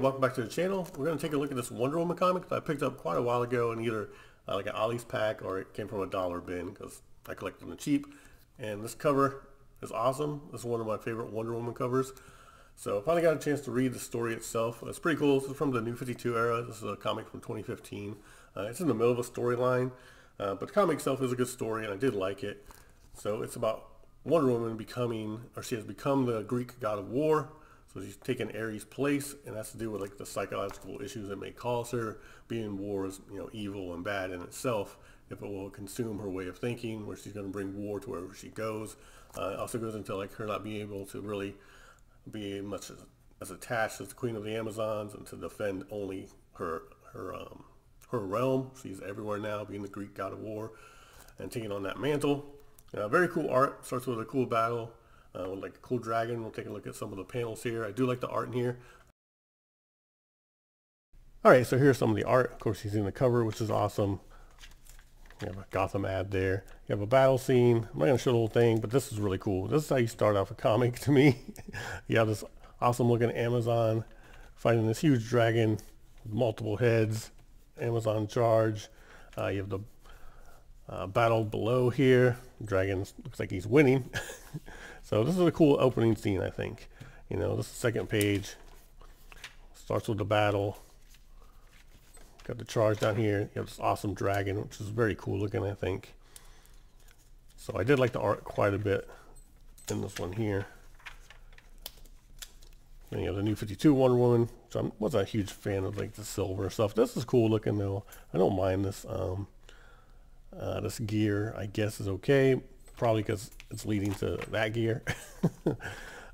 welcome back to the channel. We're going to take a look at this Wonder Woman comic that I picked up quite a while ago in either uh, like an Ollie's pack or it came from a dollar bin because I collect them cheap. And this cover is awesome. This is one of my favorite Wonder Woman covers. So I finally got a chance to read the story itself. It's pretty cool. This is from the New 52 era. This is a comic from 2015. Uh, it's in the middle of a storyline, uh, but the comic itself is a good story and I did like it. So it's about Wonder Woman becoming, or she has become the Greek god of war. So she's taken Ares' place, and that's to do with like the psychological issues that may cause her. Being war is, you know, evil and bad in itself. If it will consume her way of thinking, where she's going to bring war to wherever she goes. Uh, it also goes into like her not being able to really be much as, as attached as the Queen of the Amazons and to defend only her her um, her realm. She's everywhere now, being the Greek god of war, and taking on that mantle. Uh, very cool art. Starts with a cool battle uh, like a cool dragon. We'll take a look at some of the panels here. I do like the art in here. All right, so here's some of the art. Of course, he's in the cover, which is awesome. You have a Gotham ad there. You have a battle scene. I'm not going to show the whole thing, but this is really cool. This is how you start off a comic to me. you have this awesome looking Amazon fighting this huge dragon with multiple heads. Amazon charge. Uh, you have the uh, battle below here. Dragon looks like he's winning. so this is a cool opening scene, I think. You know, this second page starts with the battle. Got the charge down here. You have this awesome dragon, which is very cool looking, I think. So I did like the art quite a bit in this one here. Then you have the new 52 Wonder Woman, which I wasn't a huge fan of like the silver stuff. This is cool looking though. I don't mind this. Um, uh, this gear, I guess, is okay. Probably because it's leading to that gear.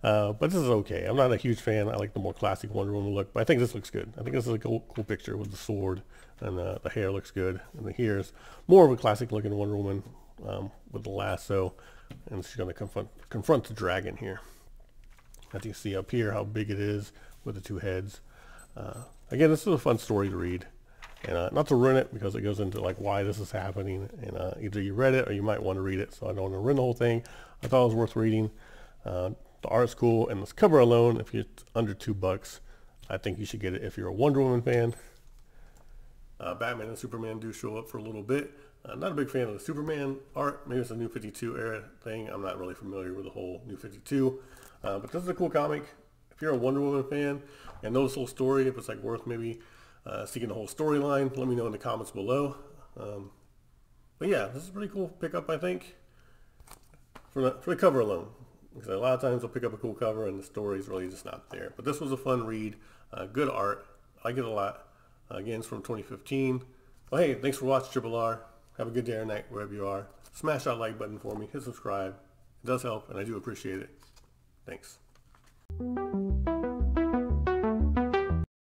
uh, but this is okay. I'm not a huge fan. I like the more classic Wonder Woman look, but I think this looks good. I think this is a cool, cool picture with the sword and uh, the hair looks good. And the here's more of a classic looking Wonder Woman um, with the lasso, and she's going to confront confront the dragon here. As you see up here, how big it is with the two heads. Uh, again, this is a fun story to read and uh, not to ruin it because it goes into like why this is happening and uh, either you read it or you might want to read it so I don't want to ruin the whole thing. I thought it was worth reading. Uh, the art's cool and this cover alone if you're under two bucks I think you should get it if you're a Wonder Woman fan. Uh, Batman and Superman do show up for a little bit. Uh, not a big fan of the Superman art. Maybe it's a new 52 era thing. I'm not really familiar with the whole new 52 uh, but this is a cool comic. If you're a Wonder Woman fan and know this whole story if it's like worth maybe uh, seeking the whole storyline, let me know in the comments below. Um, but yeah, this is a pretty cool pickup, I think, for the, for the cover alone. Because a lot of times I'll pick up a cool cover and the story is really just not there. But this was a fun read, uh, good art. I get a lot. Uh, again, it's from 2015. Well, hey, thanks for watching Triple R. Have a good day or night wherever you are. Smash that like button for me. Hit subscribe. It does help, and I do appreciate it. Thanks.